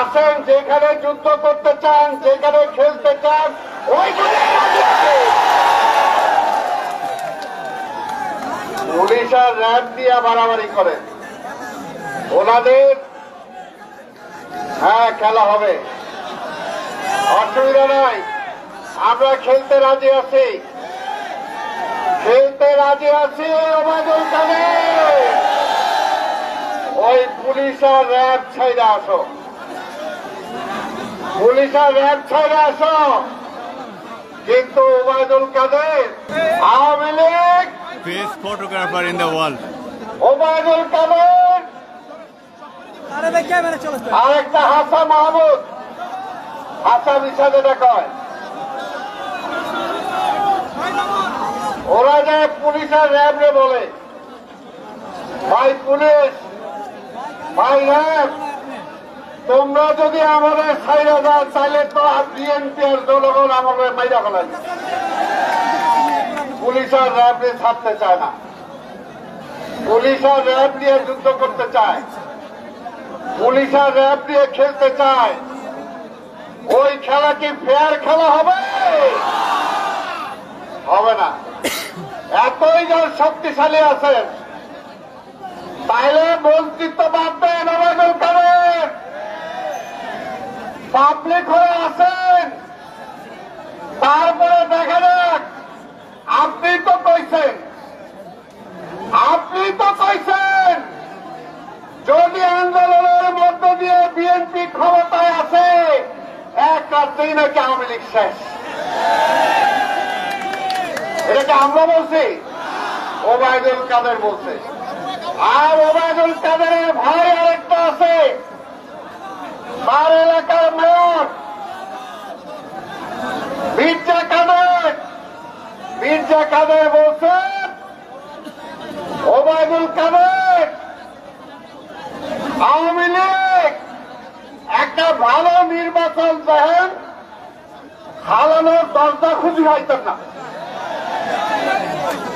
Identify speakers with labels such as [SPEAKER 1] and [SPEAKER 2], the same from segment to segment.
[SPEAKER 1] আসেন, যেখানে যুদ্ধ করতে চান, যেখানে খেলতে চান, ওইখানে পুলিশ আর র্যাব দিয়ে বাড়াবাড়ি করে ওনাদের হ্যাঁ খেলা হবে। অসুবিধা নাই। আমরা খেলতে রাজি আছি। খেলতে রাজি আছি ওই পুলিশ আর র্যাব ছাইরা আসো। পুলিশ আর র্যাব ছাইরা আসো কিন্তু Obaidul Quader Awami League
[SPEAKER 2] Best photographer in the world.
[SPEAKER 1] Obaidul Quader আরেকটা হাসান মাহমুদ। ইসা যেটা কয় ওরা যে পুলিশ আর র্যাবরে বলে। ভাই পুলিশ ভাই র্যাব। তোমরা যদি আমাদের ছাইরা যাও তাহলে তো বিএনপি আর জনগণ আমাদের মাইরা ফেলাই পুলিশ আর র্যাব রে ছাড়তে চায় না। পুলিশ আর র্যাব নিয়ে যুদ্ধ করতে চায়। পুলিশ আর র্যাব দিয়ে খেলতে চায়। ওই খেলা কি ফেয়ার খেলা হবে? হবে না। এতই যার শক্তিশালী আছেন, তাইলে মন্ত্রিত্ব বাদ দেন কাদের পাবলিক হয়ে আছেন। তারপরে দেখা যাক। আপনি তো কইছেন। আপনি তো কইছেন। যদি আন্দোলনের মধ্য দিয়ে বিএনপি ক্ষমতায় আছে, এক রাত্রেই নাকি আওয়ামী লীগ শেষ। এটা কি আমরা বলছি? ওবায়দুল কাদের বলছে। আর ওবায়দুল কাদের ভাই আরেকটা আছে। তার এলাকার মেয়র মির্জা কাদের মির্জা কাদের বলছেন, ওবায়দুল কাদের, আওয়ামী লীগ একটা ভালো নির্বাচন দেন, হারানোর দরজা খুঁজি হইতেন না।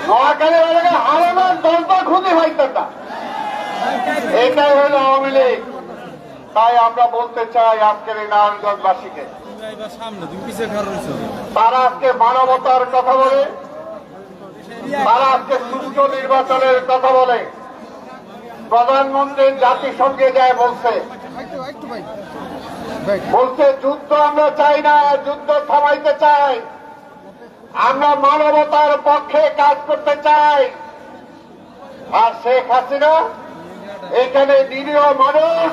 [SPEAKER 1] নোয়াখালী এলাকায় হারানোর দরজা খুঁজি হইতেন না। এটাই হল আওয়ামী লীগ। তাই আমরা বলতে চাই আজকের এই নারায়ণগঞ্জবাসীকে। তারা আজকে মানবতার কথা বলে, তারা আজকে সুষ্ঠু নির্বাচনের কথা বলে। প্রধানমন্ত্রী জাতিসংঘে যায় বলছে। বলছে, যুদ্ধ আমরা চাই না, যুদ্ধ থামাইতে চাই। আমরা মানবতার পক্ষে কাজ করতে চাই। আর শেখ হাসিনা, এখানে নিরীহ মানুষ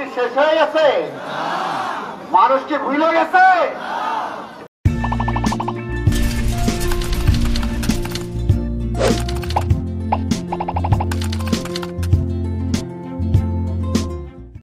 [SPEAKER 1] কি শেষ হয়ে গেছে। মানুষ কি ভুলে গেছে?